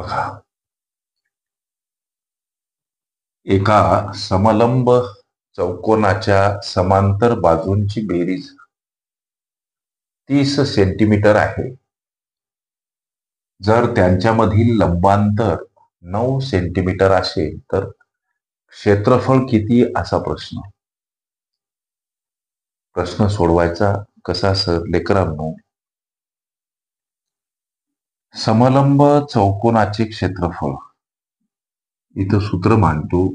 बघा. एका समलंब चौकोनाच्या समांतर बाजूंची बेरीज. तीस सेंटीमीटर आहे. जर त्यांच्यामधील लंबांतर नऊ सेंटीमीटर असेल तर क्षेत्रफळ किती असा प्रश्न? प्रश्न सोडवायचा कसा सर? लेकरांनो समलंब चौकोनाचे क्षेत्रफळ. इथं सूत्र मांडतो.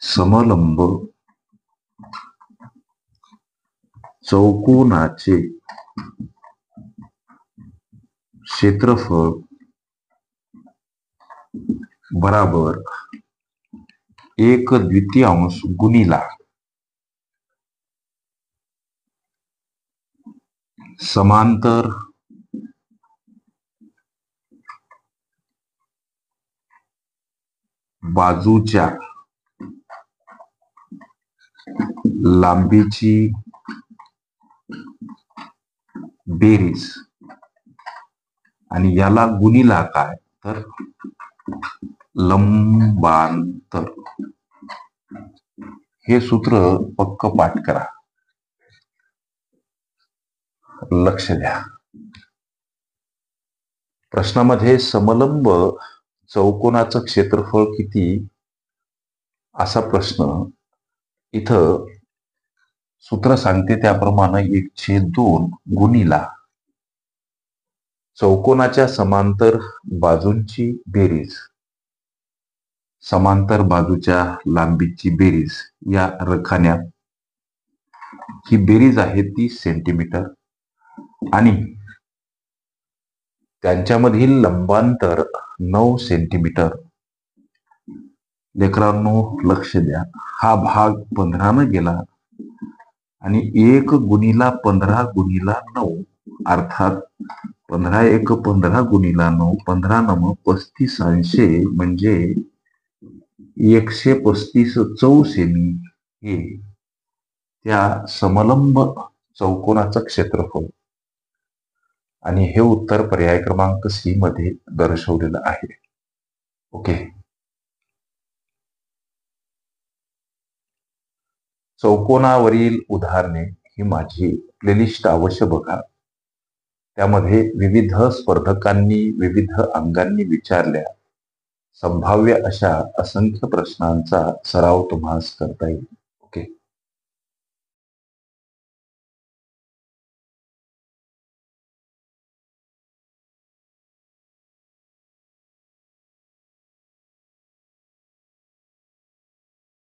समलंब चौकोनाचे क्षेत्रफळ बराबर एक द्वितीयांश गुणिला समांतर बाजूच्या लांबीची बेरीज. आणि याला गुणीला काय? तर लंबांतर. हे सूत्र पक्क पाठ करा. लक्ष द्या. प्रश्नामध्ये समलंब चौकोनाचं क्षेत्रफळ किती? असा प्रश्न. इथं सूत्र सांगते त्याप्रमाणे एकशे दोन गुणीला. चौकोनाच्या समांतर बाजूंची बेरीज. समांतर बाजूच्या लांबीची बेरीज या रखान्यात ही बेरीज आहे तीस सेंटीमीटर. आणि त्यांच्यामधील लंबांतर नऊ सेंटीमीटर लेकरांनो लक्ष द्या. हा भाग पंधरानं गेला आणि एक गुणीला पंधरा गुणीला नऊ अर्थात पंधरा एक पंधरा गुणीला नऊ पंधरा नम पस्तीस अंशे म्हणजे एकशे पस्तीस चौ सेमी हे त्या समलंब चौकोनाचं क्षेत्रफळ. आणि हे उत्तर पर्याय क्रमांक सी मध्ये दर्शवलेलं आहे. ओके चौकोनावरील उदाहरणे ही माझी प्लेलिस्ट अवश्य बघा. त्यामध्ये विविध स्पर्धकांनी विविध अंगांनी विचारल्या. संभाव्य अशा असंख्य प्रश्नांचा सराव तुम्हाला करता येईल.